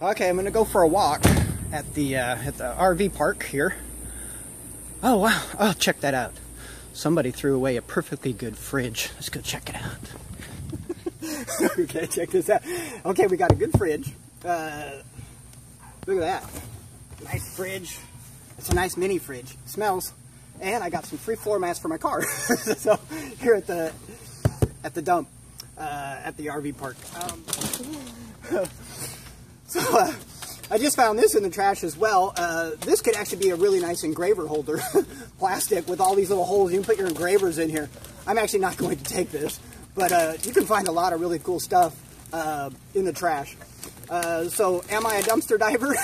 Okay, I'm gonna go for a walk at the uh, at the RV park here. Oh wow! Oh, check that out. Somebody threw away a perfectly good fridge. Let's go check it out. okay, check this out. Okay, we got a good fridge. Uh, look at that. Nice fridge. It's a nice mini fridge. Smells. And I got some free floor mats for my car. so here at the at the dump uh, at the RV park. Um, so uh, I just found this in the trash as well. Uh, this could actually be a really nice engraver holder. Plastic with all these little holes. You can put your engravers in here. I'm actually not going to take this, but uh, you can find a lot of really cool stuff uh, in the trash. Uh, so am I a dumpster diver?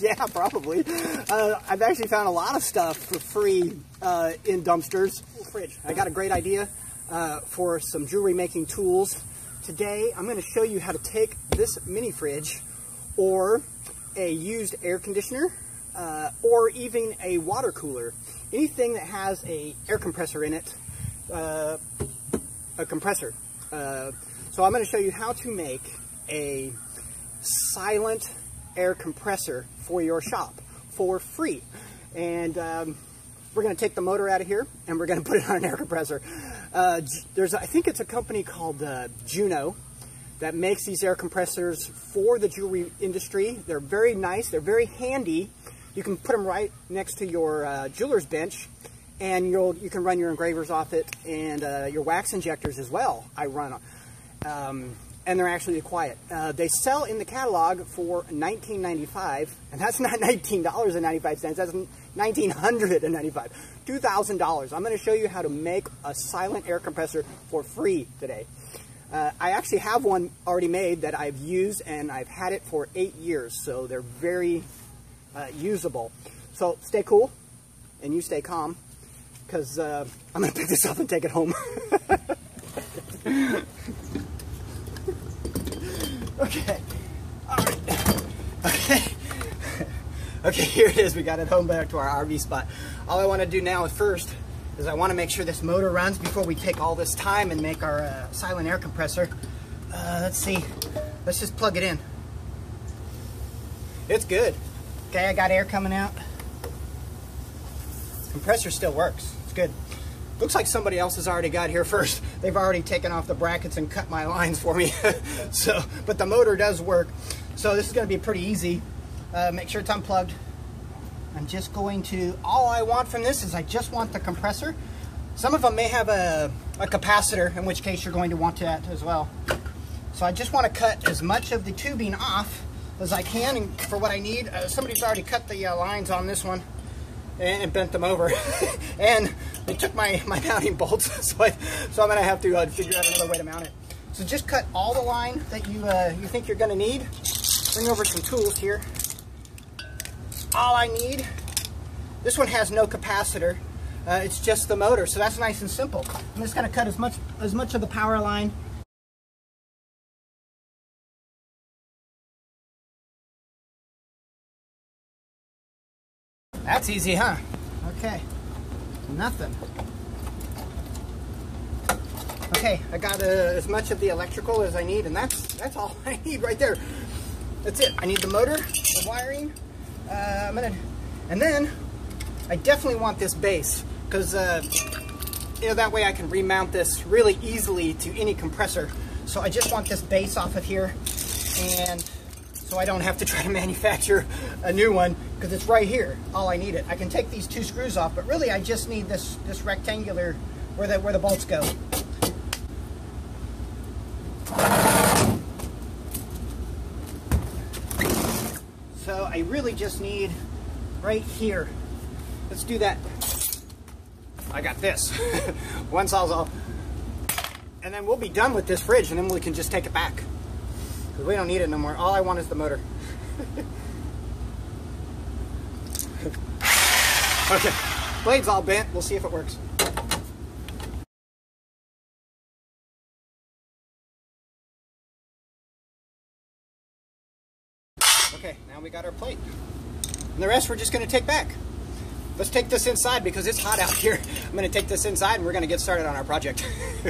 yeah, probably. Uh, I've actually found a lot of stuff for free uh, in dumpsters. Fridge. I got a great idea uh, for some jewelry making tools. Today I'm going to show you how to take this mini fridge or a used air conditioner uh, or even a water cooler. Anything that has a air compressor in it, uh, a compressor. so I'm going to show you how to make a silent air compressor for your shop for free. And um, we're going to take the motor out of here and we're going to put it on an air compressor. Uh, there's, I think it's a company called uh, Juno that makes these air compressors for the jewelry industry. They're very nice. They're very handy. You can put them right next to your uh, jeweler's bench and you'll, you can run your engravers off it and uh, your wax injectors as well. I run um, and they're actually quiet. Uh, they sell in the catalog for $19.95, and that's not $19.95, that's 1,995, $2,000. I'm going to show you how to make a silent air compressor for free today. Uh, I actually have one already made that I've used, and I've had it for eight years, so they're very uh, usable. So stay cool, and you stay calm, because uh, I'm going to pick this up and take it home. Okay. All right. Okay. Okay, here it is. We got it home back to our RV spot. All I want to do now is first is I want to make sure this motor runs before we take all this time and make our uh, silent air compressor. Uh, let's see. Let's just plug it in. It's good. Okay, I got air coming out. Compressor still works. It's good. Looks like somebody else has already got here first. They've already taken off the brackets and cut my lines for me. so, but the motor does work. So this is going to be pretty easy. Uh, make sure it's unplugged. I'm just going to, all I want from this is I just want the compressor. Some of them may have a, a capacitor, in which case you're going to want that as well. So I just want to cut as much of the tubing off as I can for what I need. Uh, somebody's already cut the uh, lines on this one and bent them over. and they took my, my mounting bolts, so, I, so I'm going to have to uh, figure out another way to mount it. So just cut all the line that you, uh, you think you're going to need. Bring over some tools here. All I need, this one has no capacitor. Uh, it's just the motor, so that's nice and simple. I'm just going to cut as much, as much of the power line That's easy, huh? Okay. Nothing. Okay, I got uh, as much of the electrical as I need, and that's that's all I need right there. That's it. I need the motor, the wiring. Uh, I'm gonna, and then I definitely want this base because uh, you know that way I can remount this really easily to any compressor. So I just want this base off of here, and so I don't have to try to manufacture a new one because it's right here. All I need it. I can take these two screws off, but really I just need this this rectangular where the where the bolts go. So I really just need right here. Let's do that. I got this. One sawzall. And then we'll be done with this fridge and then we can just take it back. Because we don't need it no more. All I want is the motor. okay. Blade's all bent. We'll see if it works. Okay, now we got our plate. And the rest we're just to take back. Let's take this inside because it's hot out here. I'm to take this inside and we're to get started on our project.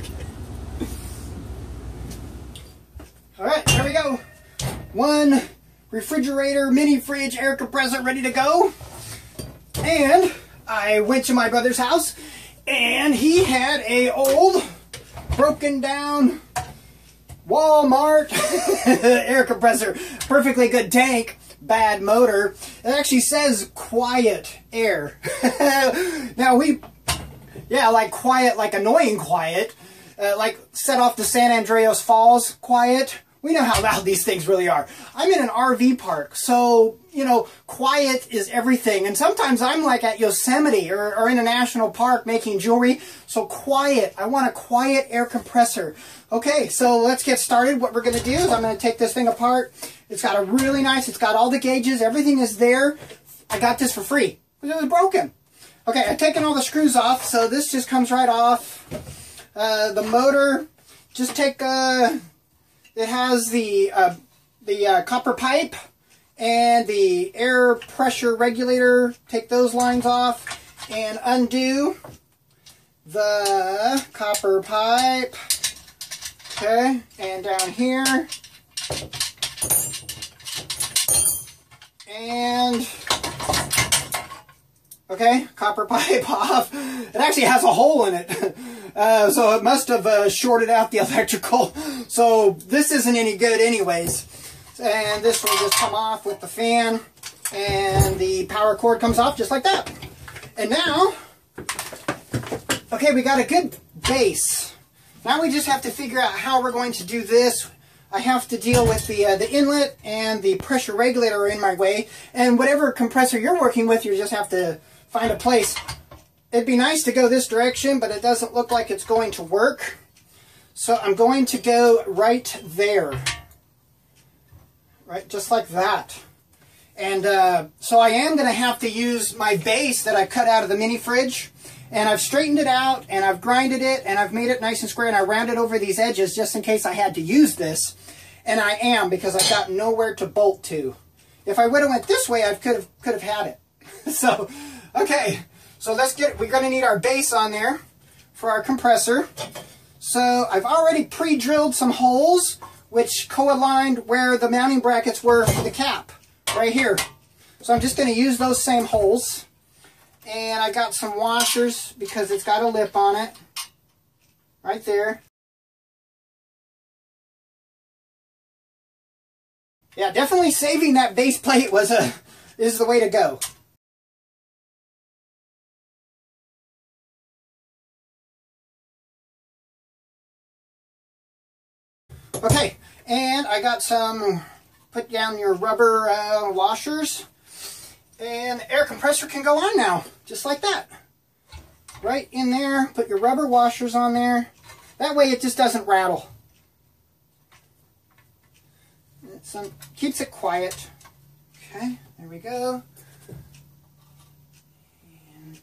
All right, here we go. one refrigerator, mini fridge, air compressor ready to go. And I went to my brother's house and he had a old broken down Walmart air compressor, perfectly good tank, bad motor. It actually says quiet air. now we, yeah, like quiet, like annoying quiet, uh, like set off the San Andreas Falls quiet. We know how loud these things really are. I'm in an RV park, so, you know, quiet is everything. And sometimes I'm like at Yosemite or, or in a national park making jewelry. So quiet. I want a quiet air compressor. Okay, so let's get started. What we're going to do is I'm going to take this thing apart. It's got a really nice, it's got all the gauges. Everything is there. I got this for free. It was broken. Okay, I've taken all the screws off, so this just comes right off. Uh, the motor, just take... Uh, it has the uh, the uh, copper pipe and the air pressure regulator. Take those lines off and undo the copper pipe. Okay, and down here. And okay, copper pipe off. It actually has a hole in it. Uh, so it must have uh, shorted out the electrical. So this isn't any good anyways. And this will just come off with the fan. And the power cord comes off just like that. And now, okay, we got a good base. Now we just have to figure out how we're going to do this. I have to deal with the uh, the inlet and the pressure regulator in my way. And whatever compressor you're working with, you just have to find a place It'd be nice to go this direction, but it doesn't look like it's going to work. So I'm going to go right there. Right, just like that. And uh, so I am going to have to use my base that I cut out of the mini fridge. And I've straightened it out, and I've grinded it, and I've made it nice and square, and I rounded over these edges just in case I had to use this. And I am, because I've got nowhere to bolt to. If I would have went this way, I could have, could have had it. so, okay. So let's get, we're going to need our base on there for our compressor. So I've already pre-drilled some holes which co-aligned where the mounting brackets were for the cap, right here. So I'm just going to use those same holes. And I got some washers because it's got a lip on it, right there. Yeah, definitely saving that base plate was a is the way to go. Okay, and I got some, put down your rubber uh, washers, and air compressor can go on now, just like that. Right in there, put your rubber washers on there. That way it just doesn't rattle. It keeps it quiet. Okay, there we go. And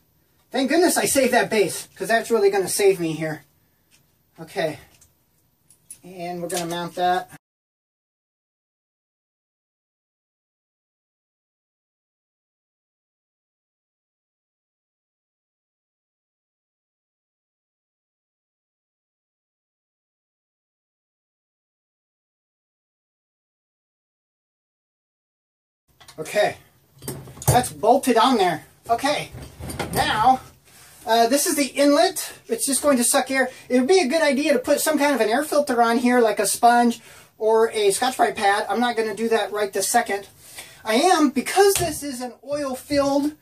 thank goodness I saved that base, because that's really going to save me here. Okay. And we're going to mount that. Okay, that's bolted on there. Okay, now uh, this is the inlet. It's just going to suck air. It would be a good idea to put some kind of an air filter on here, like a sponge or a Scotch-Brite pad. I'm not going to do that right this second. I am, because this is an oil-filled,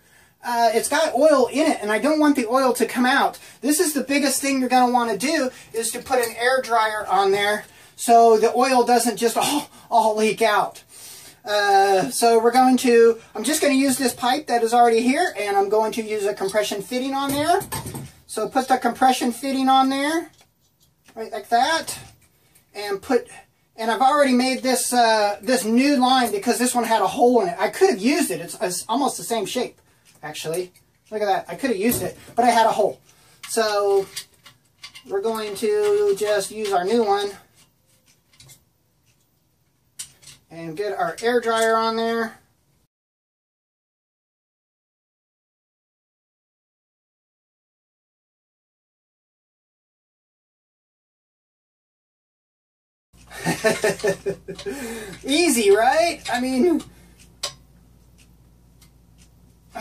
uh, it's got oil in it, and I don't want the oil to come out. This is the biggest thing you're going to want to do, is to put an air dryer on there so the oil doesn't just all, all leak out. Uh, so we're going to, I'm just going to use this pipe that is already here, and I'm going to use a compression fitting on there. So put the compression fitting on there, right like that, and put, and I've already made this, uh, this new line because this one had a hole in it. I could have used it. It's, it's almost the same shape, actually. Look at that. I could have used it, but I had a hole. So we're going to just use our new one and get our air dryer on there. Easy, right? I mean,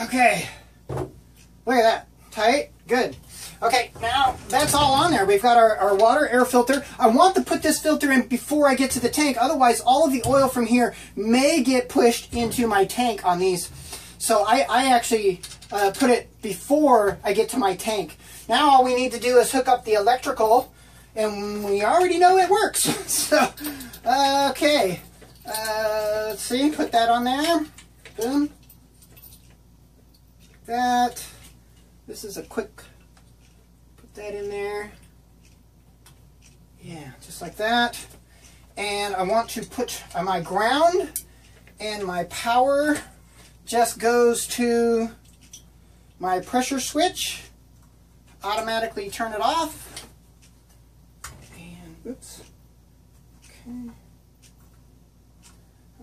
okay. Look at that. Tight. Good. Okay, now that's all on there. We've got our, our water air filter. I want to put this filter in before I get to the tank. Otherwise, all of the oil from here may get pushed into my tank on these. So I, I actually uh, put it before I get to my tank. Now all we need to do is hook up the electrical and we already know it works. so, okay. Uh, let's see, put that on there. Boom. That. This is a quick, that in there. Yeah, just like that. And I want to put uh, my ground and my power just goes to my pressure switch. Automatically turn it off. And, oops. Okay.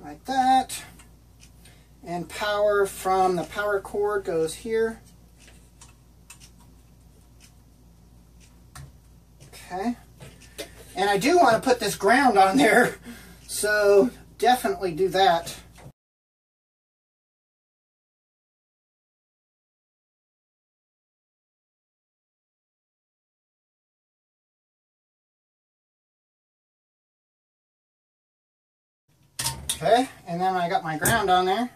Like that. And power from the power cord goes here. Okay. And I do want to put this ground on there, so definitely do that. Okay, and then I got my ground on there.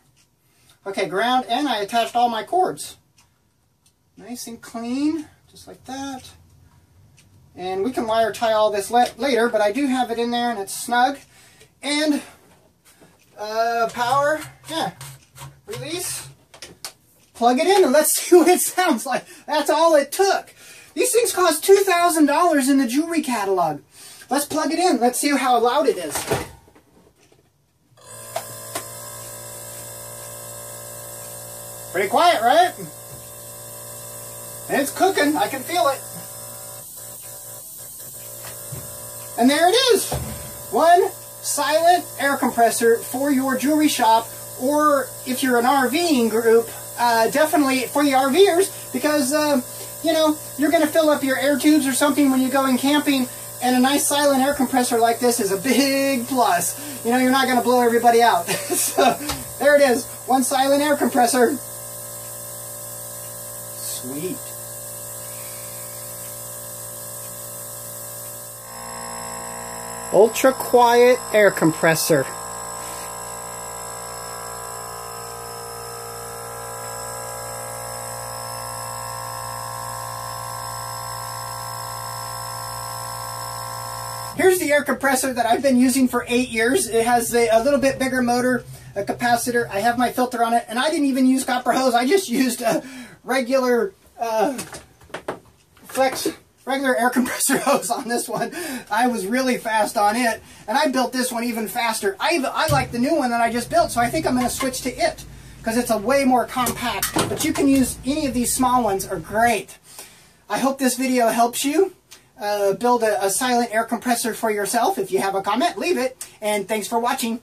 Okay, ground, and I attached all my cords. Nice and clean, just like that. And we can wire tie all this later, but I do have it in there and it's snug. And uh, power, yeah, release, plug it in and let's see what it sounds like. That's all it took. These things cost $2,000 in the jewelry catalog. Let's plug it in. Let's see how loud it is. Pretty quiet, right? And it's cooking. I can feel it. And there it is. One silent air compressor for your jewelry shop or if you're an RVing group, uh, definitely for the RVers because, uh, you know, you're going to fill up your air tubes or something when you're going camping and a nice silent air compressor like this is a big plus. You know, you're not going to blow everybody out. so, there it is. One silent air compressor. Sweet. Ultra quiet air compressor. Here's the air compressor that I've been using for eight years. It has a, a, little bit bigger motor, a capacitor. I have my filter on it, and I didn't even use copper hose. I just used a regular uh, flex regular air compressor hose on this one. I was really fast on it, and I built this one even faster. I, I like the new one that I just built, so I think I'm going to switch to it because it's a way more compact. But you can use any of these small ones are great. I hope this video helps you. Uh, build a, a silent air compressor for yourself. If you have a comment, leave it. And thanks for watching.